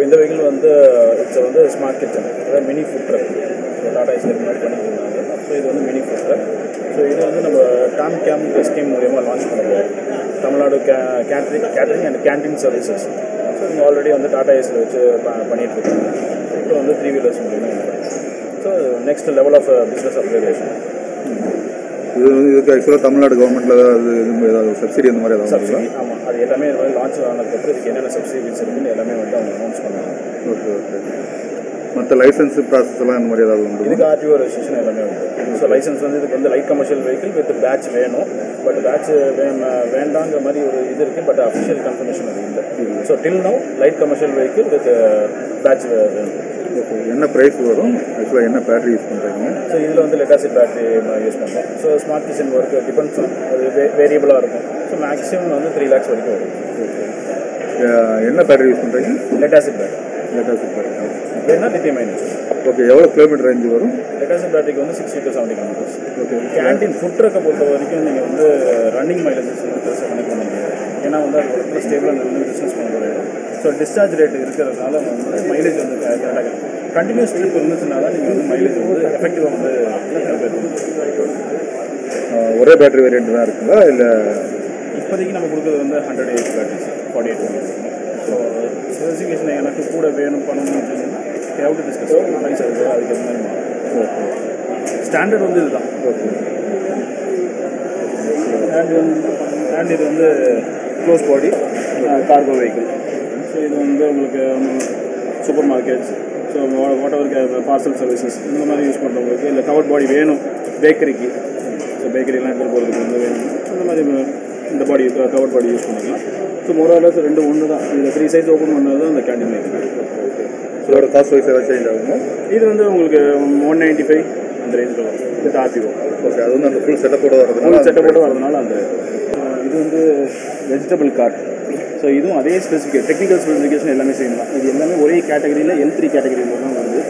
இந்த வெஹிக்கிள் வந்து இட்ஸ் வந்து ஸ்மார்ட் கிச்சன் அதாவது mini food truck Tata is மாதிரி பண்ணிட்டு ஸோ இது வந்து மினி ஃபுட் ட்ரக் ஸோ இது வந்து நம்ம டாம் கேம் ஸ்கீம் மூலியமாக லான்ச் பண்ணுவோம் Tamil Nadu K catering catering and canteen services so இங்கே ஆல்ரெடி வந்து டாடா ஏஸில் வச்சு ப- இருக்காங்க இப்போ வந்து த்ரீ வீலர்ஸ் மூலியமாக so next level of business upgradation இது வந்து இதுக்கு ஆக்சுவலாக தமிழ்நாடு கவர்மெண்ட்டில் ஏதாவது ஏதாவது சப்சிடி அந்த மாதிரி ஏதாவது சப்சிடி ஆமாம் அது எல்லாமே இது மாதிரி லான்ச் ஆனதுக்கப்புறம் இதுக்கு என்னென்ன சப்சிடிஸ் இருக்குன்னு எல்லாமே வந்து அவங்க அனௌன்ஸ் பண்ணுவாங்க ஓகே ஓகே மற்ற லைசன்ஸ் ப்ராசஸ் எல்லாம் இந்த மாதிரி ஏதாவது உண்டு? இதுக்கு ஆர்டிஓ ரெஜிஸ்ட்ரேஷன் எல்லாமே உண்டு. ஸோ லைசன்ஸ் வந்து இதுக்கு வந்து light commercial vehicle with badge வேணும். பட் பேட்ச் வேண்டாங்கிற மாதிரி ஒரு இது இருக்குது பட் அஃபிஷியல் கன்ஃபர்மேஷன் அது இல்லை. So till no light commercial vehicle with badge வேணும். என்ன ப்ரைஸ் வரும்? ஆக்சுவலாக என்ன பேட்டரி யூஸ் பண்ணுறீங்க ஸோ இதில் வந்து லெட்டாசிட் பேட்டரி யூஸ் பண்ணுறோம் so smart kitchen work depends அது வேரியபிளாக இருக்கும். ஸோ மேக்ஸிமம் வந்து த்ரீ லேக்ஸ் வரைக்கும் வரும். என்ன பேட்டரி யூஸ் பண்ணுறீங்க lead acid battery latest battery அப்படின்னா லித்தியம் மைனஸ் ஓகே எவ்வளோ கிலோமீட்டர் ரேஞ்சு வரும் லெட்டாசிட் பேட்டரிக்கு வந்து sixty to seventy kilometres okay canteen food ட்ரக்கை பொறுத்த வரைக்கும் நீங்கள் வந்து ரன்னிங் மைலேஜஸ் வந்து பெருசாக கனெக்ட் பண்ண முடியாது. ஏன்னா வந்து அது ஒரு இடத்துல ஸ்டேபிளாக நின்று பிஸ்னஸ் பண்ண முடியாது. ஸோ டிஸ்சார்ஜ் ரேட் இருக்கிறதுனால வந்து மைலேஜ் வந்து கரெக்டாக கண்டினியூஸ் ட்ரிப் இருந்துச்சுன்னா தான் நீங்கள் வந்து மைலேஜ் வந்து எஃபெக்டிவாக வந்து ஒரே பேட்டரி வேரியண்ட் தான் இருக்குங்களா? இல்லை இப்போதைக்கு நம்ம கொடுக்குறது வந்து hundred eight batteries forty eight specification எனக்கு கூட வேணும் பண்ணணும் அப்படின்னா டு டிஸ்கஸ் ப்ரைஸ் அது அதுக்கு ஏற்ற மாதிரி ஸ்டாண்டர்ட் வந்து இதுதான். ஓகே அண்ட் இது வந்து close body cargo vehicle so இது வந்து உங்களுக்கு super markets so whatever parcel services இந்த மாதிரி யூஸ் பண்ணுறவங்களுக்கு இல்லை கவர்ட் பாடி வேணும் பேக்கரிக்கு ஸோ பேக்கரிலாம் எடுத்துகிட்டு போகிறதுக்கு வந்து வேணும். அந்த மாதிரி இந்த பாடி கவர்ட் பாடி யூஸ் பண்ணிக்கலாம். ஸோ மொராலஸ் ரெண்டு ஒன்று தான் இதில் த்ரீ சைஸ் ஓப்பன் பண்ணது தான் அந்த கேண்டீன் ஸோ இதோட காஸ்ட் வைஸ் ஏதாவது சேஞ்ச் ஆகுங்க இது வந்து உங்களுக்கு ஒன் நைன்ட்டி ஃபைவ் அந்த ரேஞ்சில் வரும். வித் ஆர்டிஓ ஓகே அது வந்து அந்த ஃபுல் செட்டப்போட வரதுனால செட்டப்போட வரதுனால அந்த இது வந்து வெஜிடபிள் கார்ட் ஸோ இதுவும் அதே ஸ்பெசிஃபிகேஷன் டெக்னிக்கல் ஸ்பெசிஃபிகேஷன் எல்லாமே சேம் தான். இது எல்லாமே ஒரே கேட்டகரியில் எல் த்ரீ கேட்டகரியில் தான் வருது.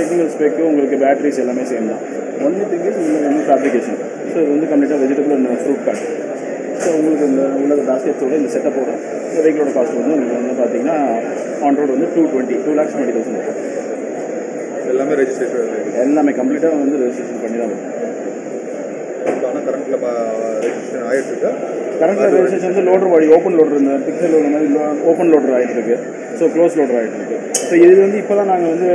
டெக்னிக்கல் ஸ்பெக்கு உங்களுக்கு பேட்டரிஸ் எல்லாமே சேம் தான். ஒன்லி திங் இஸ் வந்து ஃபேப்ரிகேஷன் ஸோ இது வந்து கம்ப்ளீட்டாக vegetable and fruit cart so உங்களுக்கு இந்த உள்ள பாஸ்கெட்ஸோட இந்த செட்டப்போட வெஹிக்கிளோட காஸ்ட் வந்து உங்களுக்கு வந்து பார்த்தீங்கன்னா ஆன் ரோட் வந்து two twenty two lakhs twenty thousand எல்லாமே ரெஜிஸ்ட்ரேஷன் எல்லாமே கம்ப்ளீட்டாக வந்து ரெஜிஸ்ட்ரேஷன் பண்ணி தான் ஆனால் கரண்ட்டில் ரெஜிஸ்ட்ரேஷன் ஆகிட்டு இருக்கா கரண்ட் ரெஜிஸ்ட்ரேஷன் வந்து லோடர் பாடி ஓப்பன் லோடர் இந்த பிக்சல் லோடர் மாதிரி ஓப்பன் லோடர் ஆகிட்டு இருக்கு ஸோ க்ளோஸ் லோடர் ஆகிட்டு இருக்கு ஸோ இது வந்து இப்போ தான் நாங்கள் வந்து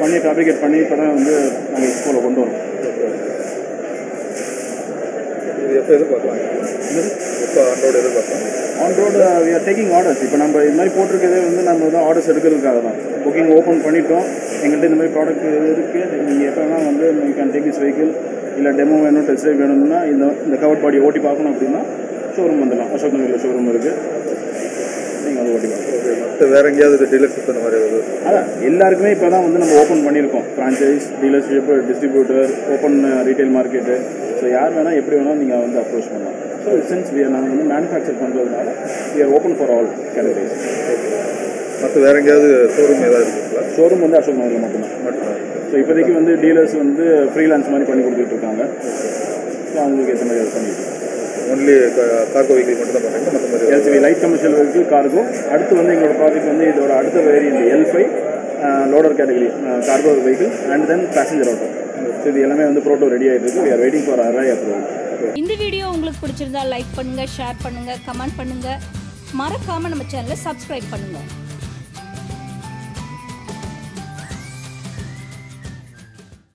பண்ணி ஃபேப்ரிகேட் பண்ணி இப்போ தான் வந்து நாங்கள் எக்ஸ்போவில் கொண்டு வரோம். இது எதிர்பார்க்கலாம். இப்போ ஆன்ரோடு எதிர்பார்க்கலாம். On road we are taking orders இப்போ நம்ம இது மாதிரி போட்டிருக்கதே வந்து நம்ம வந்து ஆர்டர்ஸ் எடுக்கிறதுக்காக தான். புக்கிங் ஓப்பன் பண்ணிட்டோம். எங்கள்கிட்ட இந்த மாதிரி ப்ராடக்ட் இருக்குது நீங்கள் எப்போ வேணால் வந்து you can take this vehicle இல்லை டெமோ வேணும் டெஸ்ட் ட்ரைவ் வேணும்னா இந்த இந்த கவர் பாடி ஓட்டி பார்க்கணும் அப்படின்னா ஷோரூம் வந்துடலாம். அசோக் நகரில் ஷோரூம் இருக்குது நீங்கள் வந்து ஓட்டி பார்க்கலாம். வேற எங்கேயாவது டீலர்ஷிப் அந்த மாதிரி அதான் எல்லாருக்குமே இப்போ தான் வந்து நம்ம ஓப்பன் பண்ணியிருக்கோம். Franchise dealership distributor open retail market so யார் வேணால் எப்படி வேணால் நீங்கள் வந்து அப்ரோச் பண்ணலாம். ஸோ சின்ஸ் வி நாங்கள் வந்து மேனுஃபேக்சர் பண்ணுறதுனால we are open for all categories மற்ற வேற எங்கேயாவது ஷோரூம் ஏதாவது இருக்குங்களா? ஷோரூம் வந்து அசோக் நகரில் மட்டும்தான். மட்டும் ஸோ இப்போதைக்கு வந்து டீலர்ஸ் வந்து ஃப்ரீலான்ஸ் மாதிரி பண்ணி கொடுத்துட்டு இருக்காங்க. ஸோ அவங்களுக்கு ஏற்ற மாதிரி பண்ணிட்டு ஒன்லி கார்கோ வெஹிக்கிள் மட்டும் தான் பண்ணுறீங்க மற்ற மாதிரி லைட் கமர்ஷியல் வெஹிக்கிள் கார்கோ அடுத்து வந்து எங்களோட ப்ராஜெக்ட் வந்து இதோட அடுத்த variant L five loader category cargo vehicle and then passenger auto so இது எல்லாமே வந்து ப்ரோட்டோ ரெடி ஆகிட்டு இருக்கு. We are waiting for ARAI approval இந்த வீடியோ உங்களுக்கு பிடிச்சிருந்தா லைக் பண்ணுங்க ஷேர் பண்ணுங்க கமெண்ட் பண்ணுங்க. மறக்காம நம்ம சேனலை சப்ஸ்கிரைப் பண்ணுங்க.